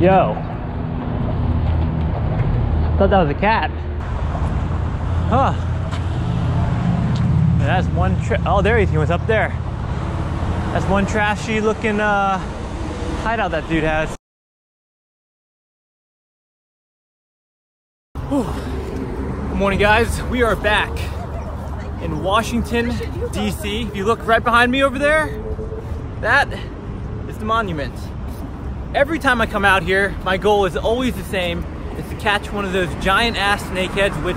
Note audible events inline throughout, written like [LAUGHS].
Yo. Thought that was a cat. Huh. And that's one oh there he was up there. That's one trashy looking uh, hideout that dude has. Whew. Good morning guys, we are back in Washington, DC. If you look right behind me over there, that is the monument. Every time I come out here, my goal is always the same, is to catch one of those giant ass snakeheads, which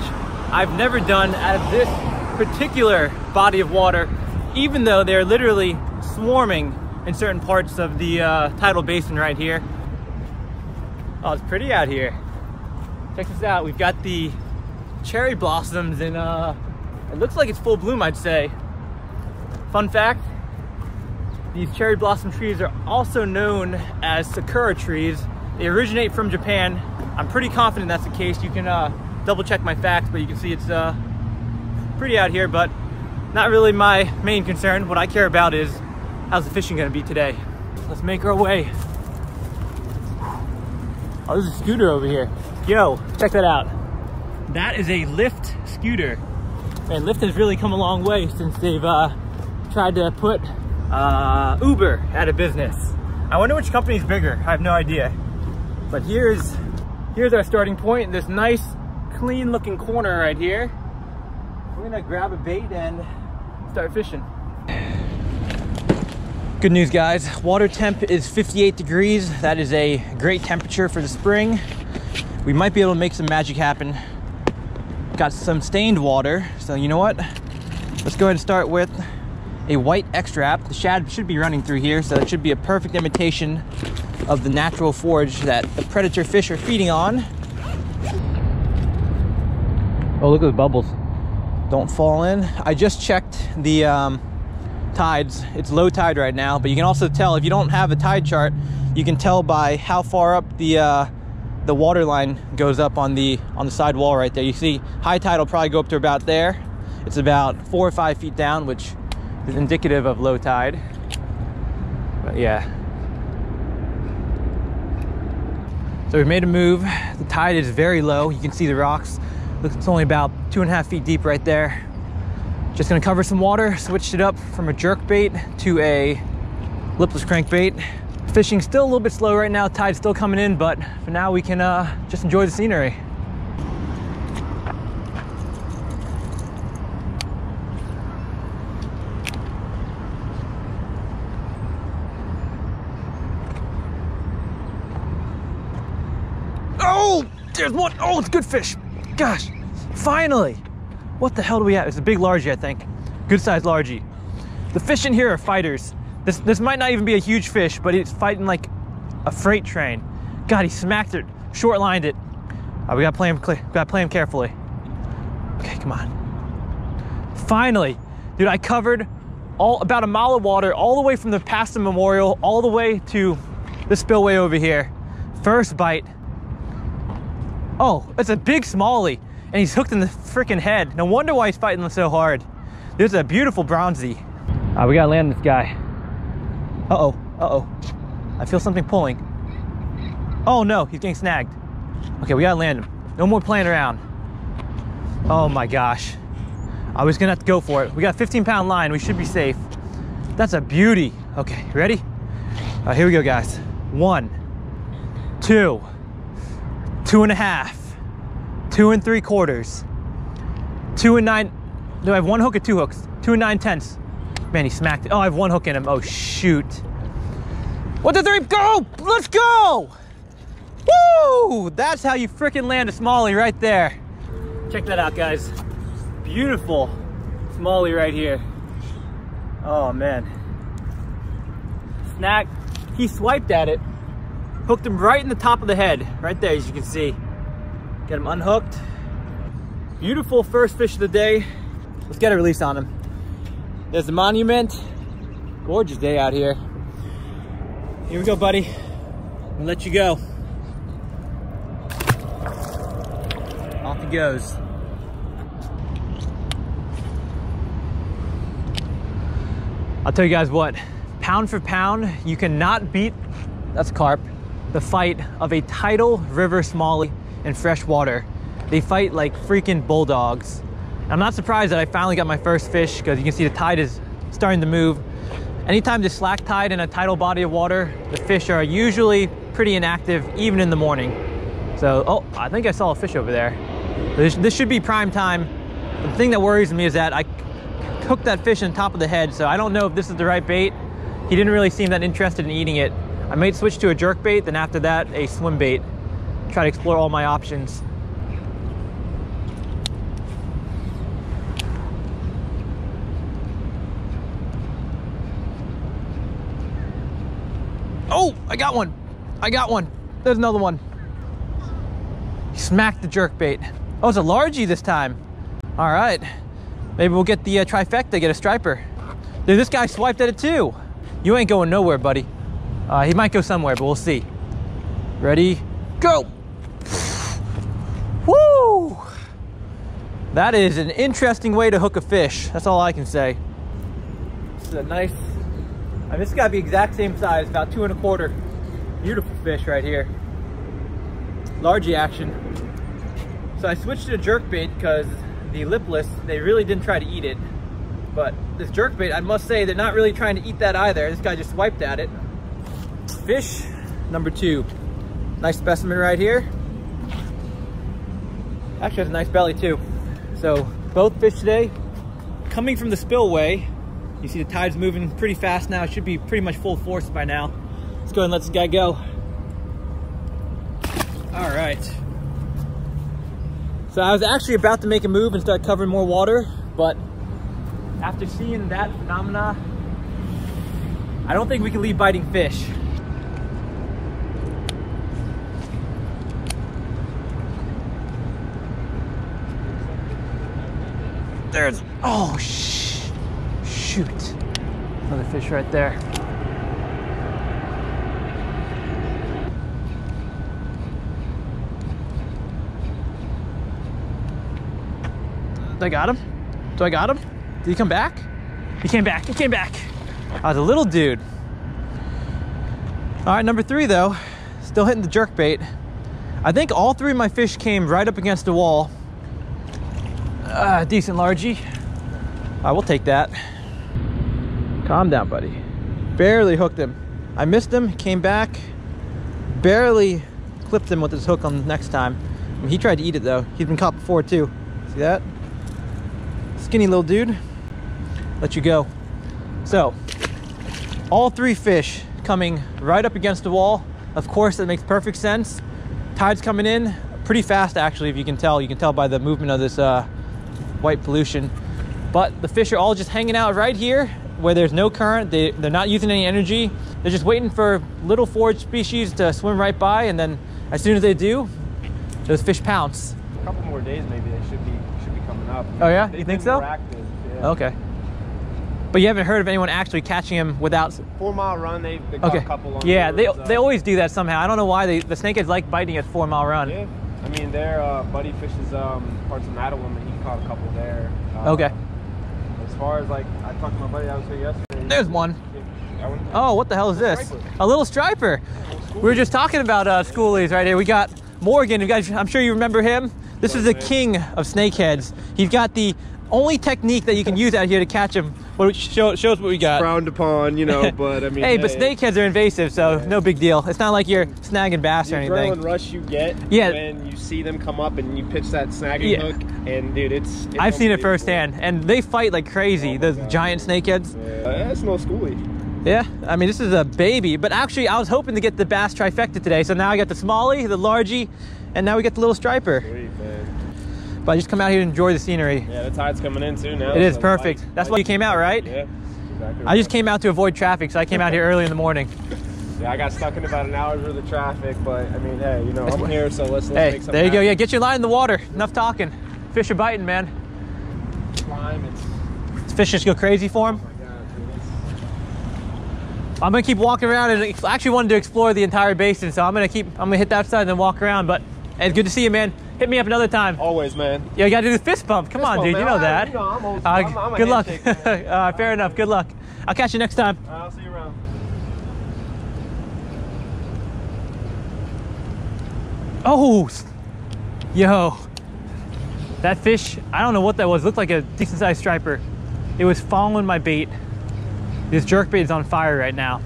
I've never done out of this particular body of water, even though they're literally swarming in certain parts of the uh, tidal basin right here. Oh, it's pretty out here. Check this out, we've got the cherry blossoms and uh, it looks like it's full bloom, I'd say. Fun fact, these cherry blossom trees are also known as sakura trees. They originate from Japan. I'm pretty confident that's the case. You can uh, double check my facts, but you can see it's uh, pretty out here, but not really my main concern. What I care about is how's the fishing gonna be today. Let's make our way. Oh, there's a scooter over here. Yo, check that out. That is a Lyft scooter. And Lyft has really come a long way since they've uh, tried to put uh, Uber out of business. I wonder which company is bigger. I have no idea. But here's here's our starting point. This nice, clean looking corner right here. We're gonna grab a bait and start fishing. Good news guys, water temp is 58 degrees. That is a great temperature for the spring. We might be able to make some magic happen Got some stained water. So you know what? Let's go ahead and start with a white X-Rap. The shad should be running through here, so it should be a perfect imitation of the natural forage that the predator fish are feeding on. Oh, look at the bubbles. Don't fall in. I just checked the um, tides. It's low tide right now, but you can also tell if you don't have a tide chart, you can tell by how far up the uh, the water line goes up on the on the side wall right there. You see high tide will probably go up to about there. It's about four or five feet down, which is indicative of low tide. But yeah. So we made a move. The tide is very low. You can see the rocks. It's only about two and a half feet deep right there. Just gonna cover some water, switched it up from a jerk bait to a lipless crankbait. Fishing still a little bit slow right now, tide's still coming in, but for now we can uh, just enjoy the scenery. Oh, there's one. Oh, it's good fish. Gosh, finally. What the hell do we have? It's a big largie, I think. Good sized largie. The fish in here are fighters. This, this might not even be a huge fish, but it's fighting like a freight train. God, he smacked it, short lined it. Uh, we gotta play him, gotta play him carefully. Okay, come on. Finally, dude, I covered all about a mile of water all the way from the Paston Memorial all the way to the spillway over here. First bite. Oh, it's a big smallie, and he's hooked in the freaking head. No wonder why he's fighting so hard. This is a beautiful bronzy. Uh, we gotta land this guy. Uh-oh, uh-oh. I feel something pulling. Oh no, he's getting snagged. Okay, we gotta land him. No more playing around. Oh my gosh. I was gonna have to go for it. We got 15 pound line, we should be safe. That's a beauty. Okay, ready? Here we go, guys. One, two, two and a half, two and three quarters, two and nine. Do I have one hook or two hooks? Two and nine tenths. Man, he smacked it. Oh, I have one hook in him. Oh, shoot. One, two, three, go! Let's go! Woo! That's how you freaking land a smallie right there. Check that out, guys. Beautiful smallie right here. Oh, man. Snack. He swiped at it. Hooked him right in the top of the head. Right there, as you can see. Get him unhooked. Beautiful first fish of the day. Let's get a release on him. There's the monument. Gorgeous day out here. Here we go, buddy. I'll let you go. Off he goes. I'll tell you guys what, pound for pound, you cannot beat, that's carp, the fight of a tidal river smallie in fresh water. They fight like freaking bulldogs. I'm not surprised that I finally got my first fish because you can see the tide is starting to move. Anytime there's slack tide in a tidal body of water, the fish are usually pretty inactive even in the morning. So, oh, I think I saw a fish over there. This, this should be prime time. The thing that worries me is that I hooked that fish on top of the head, so I don't know if this is the right bait. He didn't really seem that interested in eating it. I might switch to a jerk bait, then after that, a swim bait. Try to explore all my options. Oh, I got one. I got one. There's another one. Smacked the jerk bait. Oh, it's a largie this time. All right. Maybe we'll get the uh, trifecta, get a striper. Dude, this guy swiped at it too. You ain't going nowhere, buddy. Uh, he might go somewhere, but we'll see. Ready, go. Woo! That is an interesting way to hook a fish. That's all I can say. This is a nice, I mean, this has got to be exact same size, about two and a quarter. Beautiful fish right here. Largie action. So I switched to jerk bait because the lipless, they really didn't try to eat it. But this jerk bait, I must say, they're not really trying to eat that either. This guy just swiped at it. Fish number two. Nice specimen right here. Actually has a nice belly too. So both fish today coming from the spillway. You see the tide's moving pretty fast now. It should be pretty much full force by now. Let's go and let this guy go. All right. So I was actually about to make a move and start covering more water, but after seeing that phenomena, I don't think we can leave biting fish. There's, oh, sh shoot. Another fish right there. I got him? Do I got him? Did he come back? He came back, he came back. I was a little dude. All right, number three though, still hitting the jerk bait. I think all three of my fish came right up against the wall. Uh, decent largie. I will take that. Calm down, buddy. Barely hooked him. I missed him, came back, barely clipped him with his hook on the next time. I mean, he tried to eat it though. He's been caught before too. See that? Skinny little dude. Let you go. So, all three fish coming right up against the wall. Of course, that makes perfect sense. Tide's coming in pretty fast actually, if you can tell. You can tell by the movement of this uh, white pollution. But the fish are all just hanging out right here where there's no current. They, they're not using any energy. They're just waiting for little forage species to swim right by. And then as soon as they do, those fish pounce. A couple more days, maybe they should be should be coming up. Oh yeah, They've you think so? active, yeah. Okay. But you haven't heard of anyone actually catching him without. Four mile run, they, they Okay. a couple on Yeah, they, they always do that somehow. I don't know why they, the snakeheads like biting at four mile run. Yeah, I mean, their uh, buddy fishes um, parts of he caught a couple there. Uh, Okay. As far as like, I talked to my buddy, I was here yesterday. There's one. I went- Oh, what the hell is this? A little striper. We were just talking about uh, schoolies right here. We got Morgan. You guys, I'm sure you remember him. This is the king of snakeheads. He's got the only technique that you can use out here to catch him. What show, shows what we got. frowned upon, you know, [LAUGHS] but I mean, hey, but snakeheads are invasive, so no big deal. It's not like you're snagging bass The or adrenaline anything. rush you get Yeah. when you see them come up and you pitch that snagging Yeah. hook, and dude, it's, it's I've seen it firsthand, and they fight like crazy. Oh Those God. giant snakeheads. Yeah, that's no schoolie. Yeah, I mean, this is a baby, but actually, I was hoping to get the bass trifecta today. So now I got the smallie, the largie, and now we get the little striper. Sweet, man. But I just come out here to enjoy the scenery. Yeah, the tide's coming in too now. It is so perfect. light- That's light- why you came out, right? Yeah, exactly. I just came out to avoid traffic, so I came out here early in the morning. [LAUGHS] Yeah, I got stuck in about an hour with the traffic, but I mean, hey, you know, I'm here, so let's, let's Hey, make something there you go. Yeah, get your line in the water. Enough talking. Fish are biting, man. Climb, it's- Fish just go crazy for them. oh my God, dude, it's- I'm gonna keep walking around and I actually wanted to explore the entire basin, so I'm gonna keep. I'm gonna hit that side and then walk around. But hey, it's good to see you, man. Hit me up another time. Always, man. Yeah, you gotta do the fist bump. Come Fist on, bump, dude. man. You know that. you know, I'm old- Uh, I'm- I'm good luck. [LAUGHS] uh, fair enough. Good luck. I'll catch you next time. I'll see you around. Oh, yo. That fish, I don't know what that was. Looked like a decent sized striper. It was following my bait. This jerk bait is on fire right now.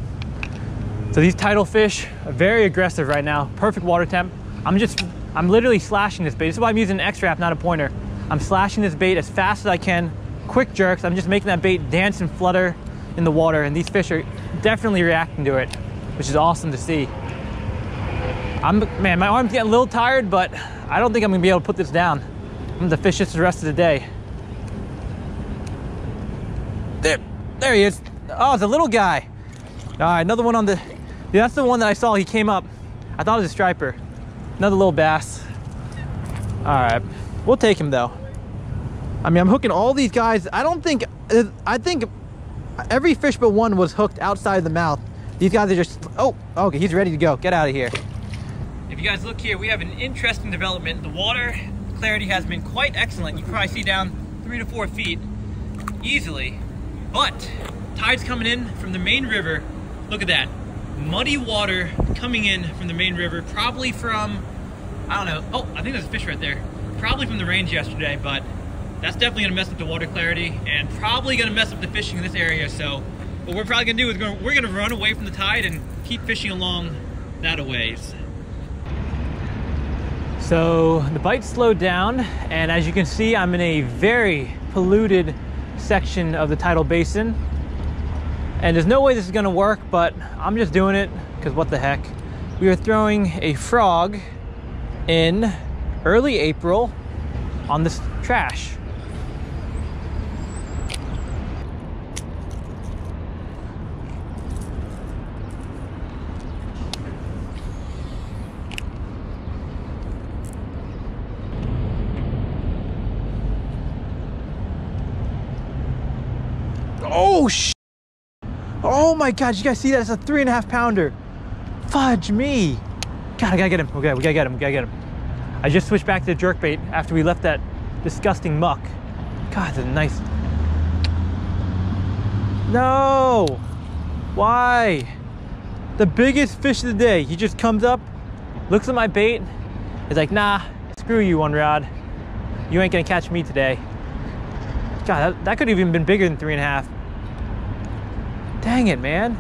So these tidal fish are very aggressive right now. Perfect water temp. I'm just, I'm literally slashing this bait. This is why I'm using an X-Rap, not a pointer. I'm slashing this bait as fast as I can. Quick jerks. I'm just making that bait dance and flutter in the water. And these fish are definitely reacting to it, which is awesome to see. I'm, man, my arm's getting a little tired, but I don't think I'm gonna be able to put this down. I'm gonna fish this the rest of the day. There, there he is. Oh, it's a little guy. All right, another one on the, yeah, that's the one that I saw. He came up. I thought it was a striper. Another little bass. All right, we'll take him though. I mean, I'm hooking all these guys. I don't think, I think every fish but one was hooked outside the mouth. These guys are just, oh, okay, he's ready to go. Get out of here. If you guys look here, we have an interesting development. The water clarity has been quite excellent. You can probably see down three to four feet easily. But tide's coming in from the main river. Look at that. Muddy water coming in from the main river, probably from, I don't know. Oh, I think there's a fish right there. Probably from the range yesterday, but that's definitely gonna mess up the water clarity and probably gonna mess up the fishing in this area. So what we're probably gonna do is we're gonna run away from the tide and keep fishing along that a ways. So the bite slowed down, and as you can see, I'm in a very polluted section of the tidal basin. And there's no way this is gonna work, but I'm just doing it because what the heck. We are throwing a frog in early April on this trash. Oh, sh! Oh my god, you guys see that? It's a three and a half pounder. Fudge me. God, I gotta get him. Okay, we gotta get him. We gotta get him. I just switched back to the jerkbait after we left that disgusting muck. God, that's nice. No! Why? The biggest fish of the day. He just comes up, looks at my bait, is like, nah, screw you, one rod. You ain't gonna catch me today. God, that, that could have even been bigger than three and a half. Dang it, man.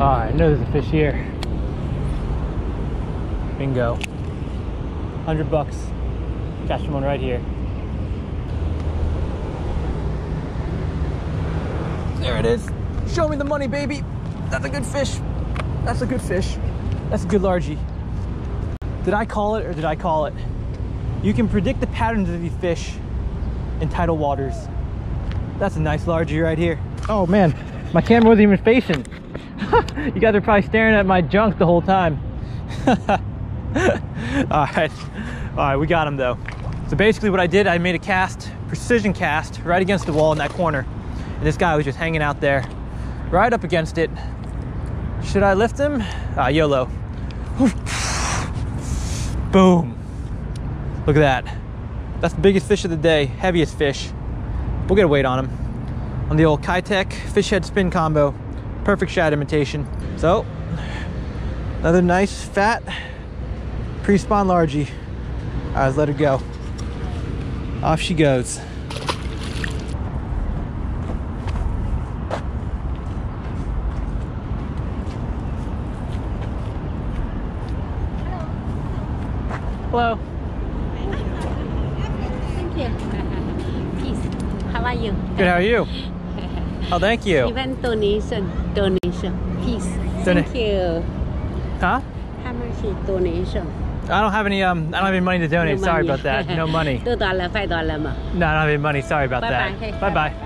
Oh, I know there's a fish here. Bingo. 100 bucks. Catch one right here. There it is. Show me the money, baby. That's a good fish. That's a good fish. That's a good largie. Did I call it or did I call it? You can predict the patterns of these fish in tidal waters. That's a nice largie right here. Oh man, my camera wasn't even facing. [LAUGHS] you guys are probably staring at my junk the whole time. [LAUGHS] all right, all right, we got him though. So basically what I did, I made a cast, precision cast, right against the wall in that corner. And this guy was just hanging out there, right up against it. Should I lift him? Ah, YOLO. Boom. Look at that. That's the biggest fish of the day, heaviest fish. We'll get a weight on him. On the old Keitech fish head spin combo. Perfect shad imitation. So, another nice fat pre-spawn largie. All right, let her go. Off she goes. Hello. Thank you. Peace. How are you? Good, how are you? [LAUGHS] Oh, thank you. Even donation, donation. Peace. Dona- Thank you. Huh? How much is donation? I don't have any um I don't have any money to donate. No Sorry money. about that. No money. [LAUGHS] Two dollar, five dollar No, I don't have any money. Sorry about Bye that. bye. Bye bye.